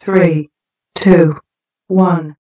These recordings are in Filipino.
three, two, one.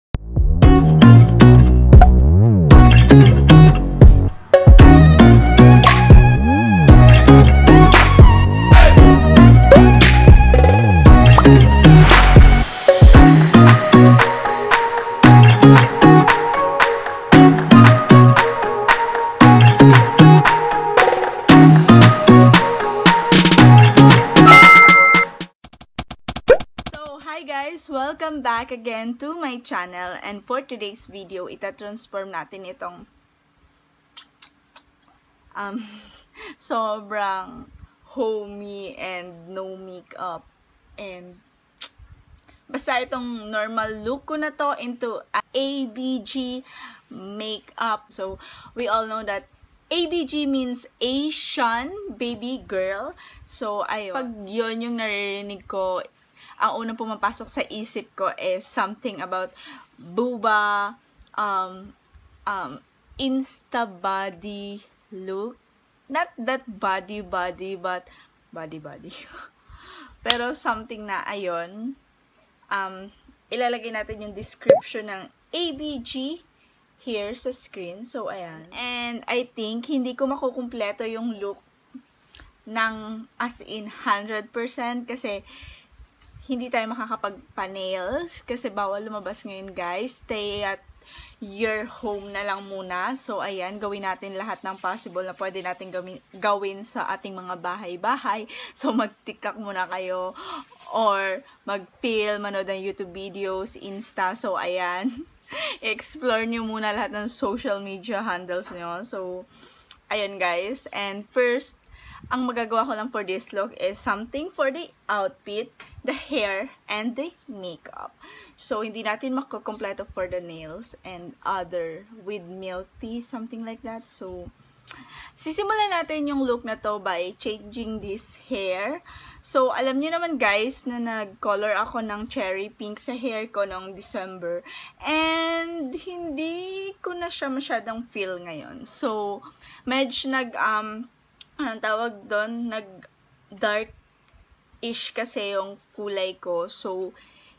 Welcome back again to my channel. And for today's video, ita-transform natin itong um, sobrang homey and no makeup. And basta itong normal look ko na to into ABG makeup. So, we all know that ABG means Asian baby girl. So, ayun. Pag yun yung naririnig ko, ang unang pumapasok sa isip ko is something about booba, um, um, insta body look. Not that body body, but body body. Pero something na, ayun, um, ilalagay natin yung description ng ABG here sa screen. So, ayan. And I think, hindi ko makukumpleto yung look ng as in 100% kasi hindi tayo makakapagpa-nails kasi bawal lumabas ngayon guys. Stay at your home na lang muna. So, ayan, gawin natin lahat ng possible na pwede natin gawin, gawin sa ating mga bahay-bahay. So, mag-tiktok muna kayo or mag-film, manood ng YouTube videos, Insta. So, ayan. Explore nyo muna lahat ng social media handles nyo. So, ayan guys. And first, ang magagawa ko lang for this look is something for the outfit, the hair, and the makeup. So, hindi natin makakompleto for the nails and other with milk tea, something like that. So, sisimulan natin yung look na to by changing this hair. So, alam niyo naman guys na nag-color ako ng cherry pink sa hair ko noong December. And, hindi ko na siya masyadong feel ngayon. So, medyo nag, um, anong tawag doon, nag-dark-ish kasi yung kulay ko. So,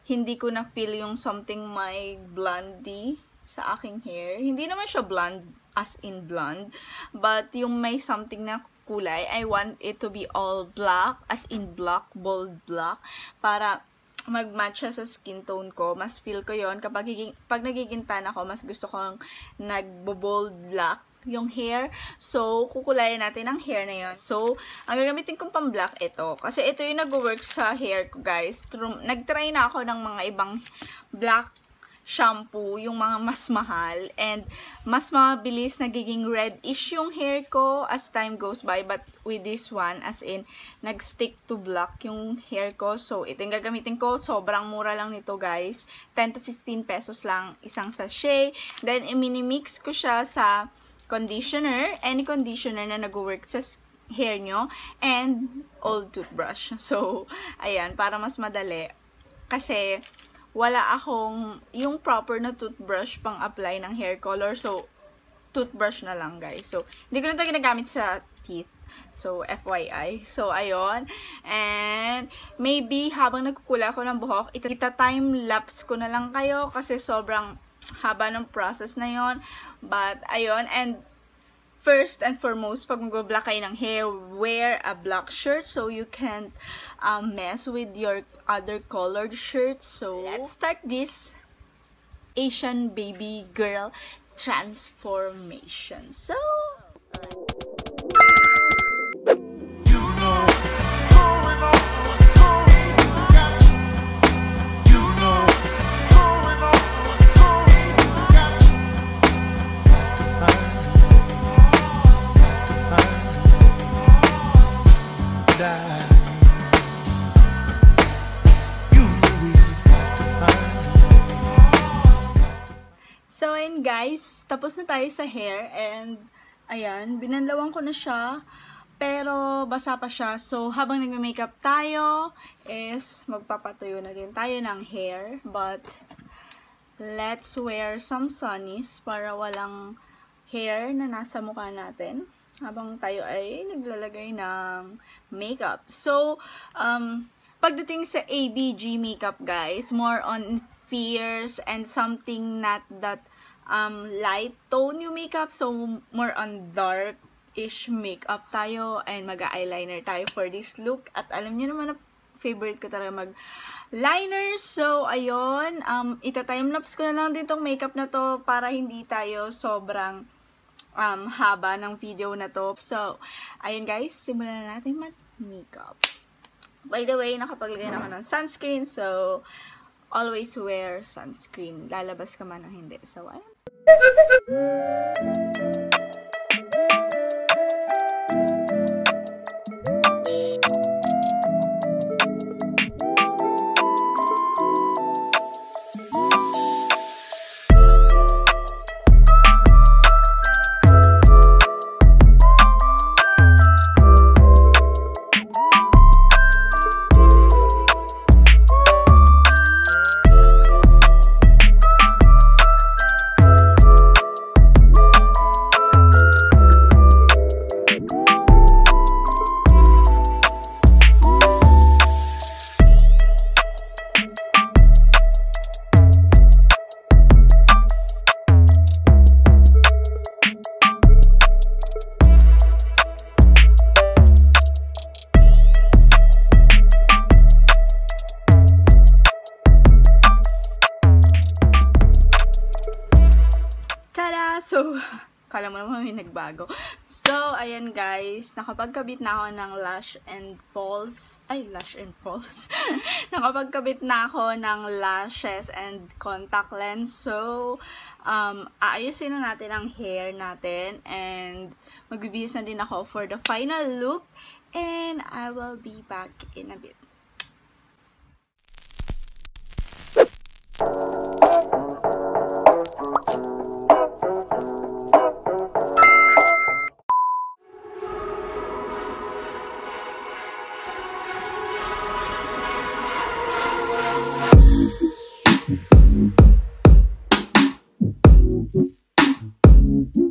hindi ko na feel yung something may blondie sa aking hair. Hindi naman siya blonde as in blonde, but yung may something na kulay, I want it to be all black, as in black, bold black, para mag-match siya sa skin tone ko. Mas feel ko yon kapag higing, pag nagiging tan ako, mas gusto kong nagbo-bold black yung hair. So, kukulayan natin ang hair na yun. So, ang gagamitin kong pang-black ito. Kasi ito yung nag-work sa hair ko, guys. Nag-try na ako ng mga ibang black shampoo, yung mga mas mahal. And, mas mabilis nagiging reddish yung hair ko as time goes by. But, with this one, as in, nag-stick to black yung hair ko. So, ito yung gagamitin ko. Sobrang mura lang nito, guys. 10 to 15 pesos lang isang sachet. Then, i-mini-mix ko siya sa conditioner, any conditioner na nag-work sa hair nyo, and old toothbrush. So, ayan, para mas madali. Kasi, wala akong yung proper na toothbrush pang apply ng hair color. So, toothbrush na lang, guys. So, hindi ko na ito ginagamit sa teeth. So, FYI. So, ayun. And, maybe, habang nagkukula ko ng buhok, ita time-lapse ko na lang kayo kasi sobrang haba ng process na yon But, ayun, and first and foremost, pag mag-black kayo ng hair, wear a black shirt so you can't um, mess with your other colored shirts. So, let's start this Asian baby girl transformation. So, Guys, tapos na tayo sa hair and ayan, binanlawan ko na siya pero basa pa siya. So, habang nagme-makeup tayo is magpapatuyo na din tayo ng hair but let's wear some sunnies para walang hair na nasa mukha natin habang tayo ay naglalagay ng makeup. So, um, pagdating sa ABG makeup, guys, more on fierce and something not that um, light tone yung makeup. So, more on dark-ish makeup tayo and mag-eyeliner tayo for this look. At alam niyo naman na favorite ko talaga mag liner. So, ayun. Um, ita-timelapse ko na lang din tong makeup na to para hindi tayo sobrang um, haba ng video na to. So, ayun guys. Simulan na natin mag-makeup. By the way, nakapaglagay na ako ng sunscreen. So, always wear sunscreen. Lalabas ka man o hindi. So, ayun. Thank you. Tada! So, kala mo naman may nagbago. So, ayan guys, nakapagkabit na ako ng lash and falls. Ay, lash and falls. nakapagkabit na ako ng lashes and contact lens. So, um, aayusin na natin ang hair natin and magbibihis na din ako for the final look. And I will be back in a bit. Mm-hmm.